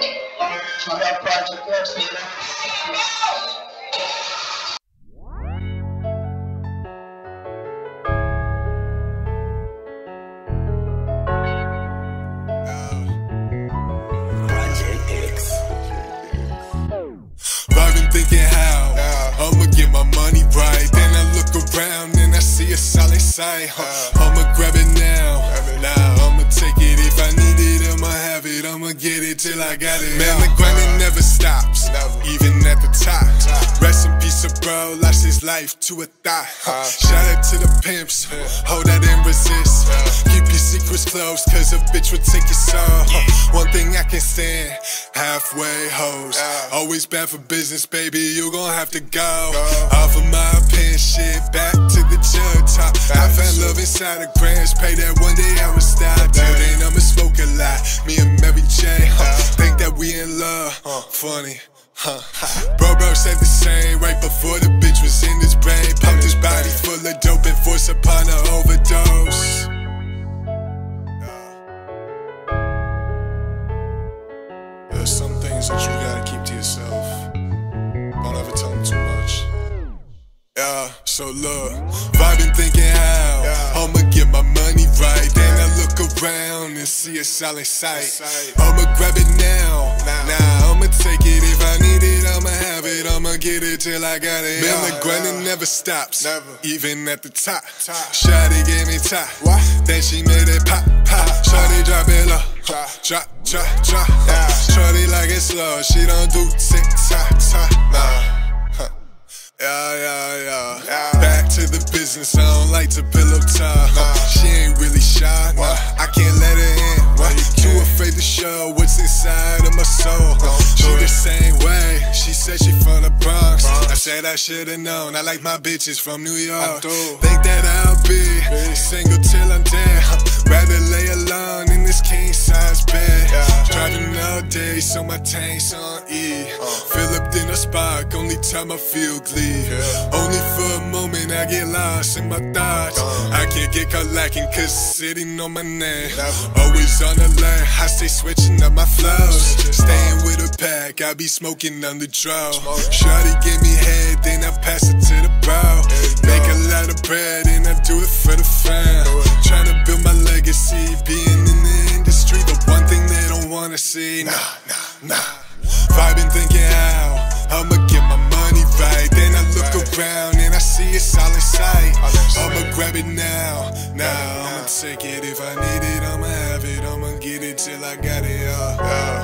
To that Project. Vibing thinking how I'ma get my money right. Then I look around and I see a solid sight. Huh. I'ma grab it now. Nah, I'ma take it if I need it. I'ma it. I'ma get it till I got it. Man, the grinding never stops, even at the top. Rest in peace, of bro. Lost his life to a thought. Shout out to the pimps. Hold that and resist. Keep your secrets close, cause a bitch will take your soul. One thing I can stand halfway hoes. Always bad for business, baby. You gon' have to go. Off of my pen shit, back to the jug top. I found love inside of grants. Pay that one day I was style. Till then I'ma smoke a lot. Me and Huh. Think that we in love. Funny. Huh. Bro, bro said the same right before the bitch was in his brain. Pumped his body full of dope and forced upon an overdose. There's some things that you see a solid sight. I'ma grab it now. Nah, I'ma take it if I need it. I'ma have it. I'ma get it till I got it. Man, the grinding never stops. Never. Even at the top. Shawty gave me top. Then she made it pop, pop. Shawty drop it low. Drop, drop, drop. Shawty like it slow. She don't do tick tock, tock. Nah. Yeah, yeah, yeah, Back to the business, I don't like to pillow talk. She ain't really shy, nah. What's inside of my soul. She the same way. She said she from the Bronx. I said I should've known. I like my bitches from New York. Think that I'll be single till I'm dead. Rather lay alone in this king size bed. Driving all day, so my tank's on E. Philip in a spark, only time I feel glee. Only for I get lost in my thoughts. I can't get caught lacking cause sitting on my neck. Always on the line, I stay switching up my flows. Staying with a pack, I be smoking on the draw. Shorty gave me head, then I pass it to the bro. Make a lot of bread and I do it for the fam. to build my legacy, being in the industry, the one thing they don't wanna see. Nah, nah, nah. Vibing thinking how I'ma get my money right. Then I look around see a solid sight. I'ma grab it now, now. I'ma take it if I need it. I'ma have it. I'ma get it till I got it.